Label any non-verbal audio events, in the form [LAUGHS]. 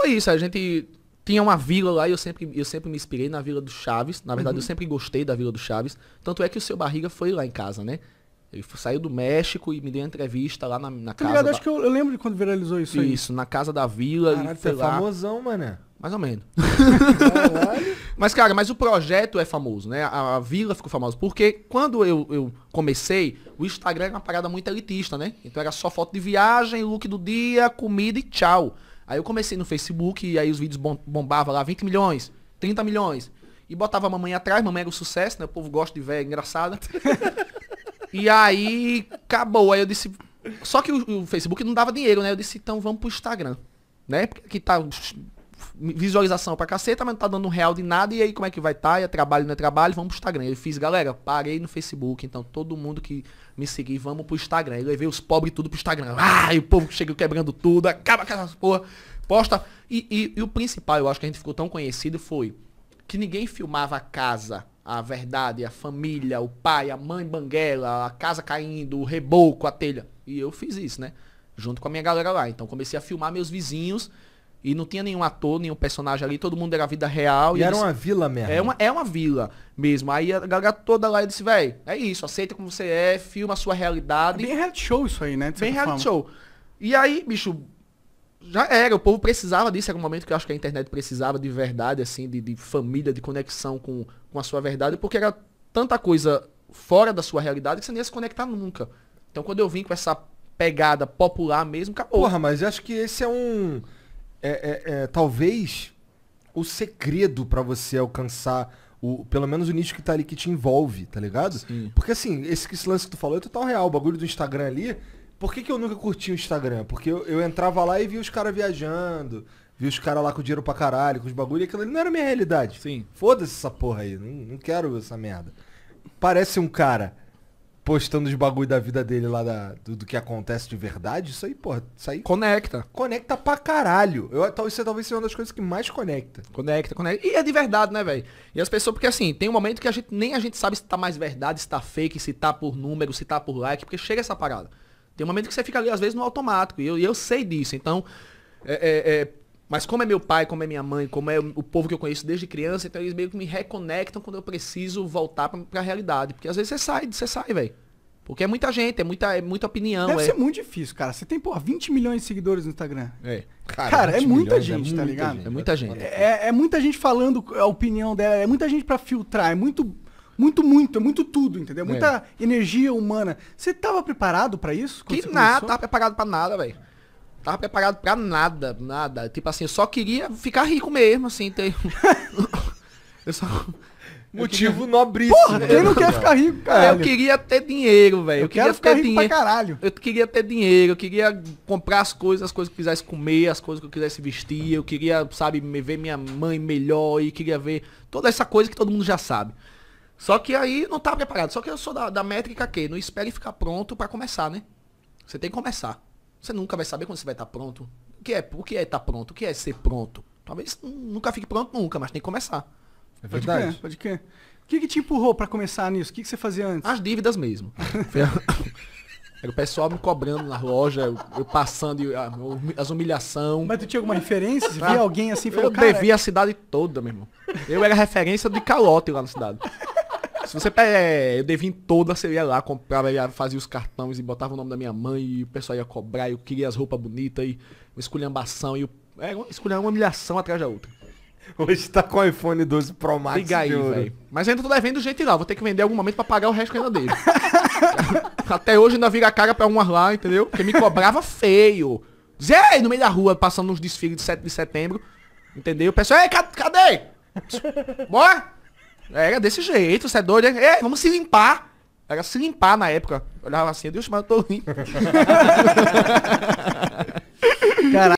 foi isso. A gente tinha uma vila lá e eu sempre, eu sempre me inspirei na Vila do Chaves. Na verdade, eu sempre gostei da Vila do Chaves. Tanto é que o seu Barriga foi lá em casa, né? Ele foi- saiu do México e me deu uma entrevista lá na, na Tá casa. ligado? da- Acho que eu, eu lembro de quando viralizou isso, aí. Isso, na casa da vila Caralho, e você foi é lá. famosão, mané. Mais ou menos. [LAUGHS] Mas, cara, mas o projeto é famoso, né? A, a vila ficou famosa. Porque quando eu, eu comecei, o Instagram era uma parada muito elitista, né? Então era só foto de viagem, look do dia, comida e tchau. Aí eu comecei no Facebook e aí os vídeos bom, bombavam lá 20 milhões, 30 milhões. E botava a mamãe atrás, mamãe era o sucesso, né? O povo gosta de ver, engraçada. [LAUGHS] e aí acabou. Aí eu disse. Só que o, o Facebook não dava dinheiro, né? Eu disse, então vamos pro Instagram. Né? Porque aqui tá visualização pra caceta, mas não tá dando um real de nada. E aí como é que vai estar? Tá? É trabalho, não é trabalho, vamos pro Instagram. Eu fiz, galera, parei no Facebook, então todo mundo que me seguir, vamos pro Instagram. Eu levei os pobres tudo pro Instagram. Ah, e o povo chega quebrando tudo, acaba com essas porra, posta. E, e- e o principal, eu acho que a gente ficou tão conhecido foi que ninguém filmava a casa, a verdade, a família, o pai, a mãe banguela, a casa caindo, o reboco, a telha. E eu fiz isso, né? Junto com a minha galera lá. Então comecei a filmar meus vizinhos e não tinha nenhum ator, nenhum personagem ali, todo mundo era vida real. E era eles- uma vila mesmo. é uma, é uma vila mesmo. Aí a galera toda lá disse, velho, é isso, aceita como você é, filma a sua É realidade. bem reality show isso aí, né? Bem reality forma. show. E aí, bicho, já era, o povo precisava disso, era um momento que eu acho que a internet precisava de verdade, assim, de, de família, de conexão com, com a sua verdade, porque era tanta coisa fora da sua realidade que você não ia se conectar nunca. Então quando eu vim com essa pegada popular mesmo, acabou. Porra, mas eu acho que esse é um. É, é- é, talvez o segredo pra você alcançar o, pelo menos o nicho que tá ali que te envolve, tá ligado? Sim. Porque assim, esse, esse lance que tu falou é total real. O bagulho do Instagram ali. Por que, que eu nunca curti o Instagram? Porque eu, eu entrava lá e via os caras viajando, via os caras lá com dinheiro pra caralho, com os bagulho, e aquilo ali não era minha realidade. Sim. Foda-se essa porra aí, não, não quero essa merda. Parece um cara postando os bagulho da vida dele lá, da- do, do que acontece de verdade, isso aí, porra, isso aí Conecta. conecta pra caralho. Eu, tal- isso talvez seja uma das coisas que mais conecta. Conecta, conecta. E é de verdade, né, velho? E as pessoas, porque assim, tem um momento que a gente nem a gente sabe se tá mais verdade, se tá fake, se tá por número, se tá por like, porque chega essa parada. Tem um momento que você fica ali, às vezes, no automático. E eu, e eu sei disso. Então, é, é- é- mas como é meu pai, como é minha mãe, como é o povo que eu conheço desde criança, então eles meio que me reconectam quando eu preciso voltar pra, pra realidade. Porque às vezes você sai, você sai, velho. Porque é muita gente, é muita, é muita opinião. Deve é... ser muito difícil, cara. Você tem, porra, 20 milhões de seguidores no Instagram. É. Cara, é 20 muita milhões, gente, tá muita ligado? gente. É muita gente. É, é muita gente falando a opinião dela, é muita gente pra filtrar, é muito, muito, muito, é muito tudo, entendeu? Muita energia humana. Você tava preparado pra isso? Que nada, começou? tava preparado pra nada, velho. Tava preparado pra nada, nada. Tipo assim, eu só queria ficar rico mesmo, assim, ter... [LAUGHS] eu só... Motivo nobríssimo. Porra, quem não quer ficar rico, cara? Eu queria ter dinheiro, velho. Eu Eu, queria quero ficar ter dinheiro. pra caralho. Eu queria ter dinheiro, eu queria comprar as coisas, as coisas que eu quisesse comer, as coisas que eu quisesse vestir, eu queria, sabe, me ver minha mãe melhor e queria ver toda essa coisa que todo mundo já sabe. Só que aí não tá preparado. Só que eu sou da, da métrica que não espere ficar pronto pra começar, né? Você tem que começar. Você nunca vai saber quando você vai estar pronto. O que é, o que é estar pronto? O que é ser pronto? Talvez nunca fique pronto nunca, mas tem que começar. É Pode verdade. crer, pode crer. O que, que te empurrou pra começar nisso? O que, que você fazia antes? As dívidas mesmo. [LAUGHS] Era o pessoal me cobrando na loja, eu, eu passando as humilhação. Mas tu tinha alguma referência? Você Ah, via alguém assim e eu falou, cara... devia a cidade toda, meu irmão. Eu era referência de calote lá na cidade. Se você pe- é, eu devia em toda, você ia lá, comprava, ia, fazia os cartões e botava o nome da minha mãe e o pessoal ia cobrar, eu queria as roupas bonitas e uma esculhambação e o- uma, esculhamba, uma humilhação atrás da outra. Hoje tá com o iPhone 12 Pro Max Liga aí, velho. Mas ainda tô devendo gente lá, vou ter que vender algum momento pra pagar o resto que ainda dele. [LAUGHS] Até hoje ainda vira a cara pra umas lá, entendeu? Porque me cobrava feio. Zé, no meio da rua, passando nos desfiles de 7 de setembro. Entendeu? O pessoal, ei, ca- cadê? Bora? Era desse jeito, você é doido? né? Ei, vamos se limpar. Era se limpar na época. Eu olhava assim, Deus, mas eu tô limpo. [LAUGHS] Caralho.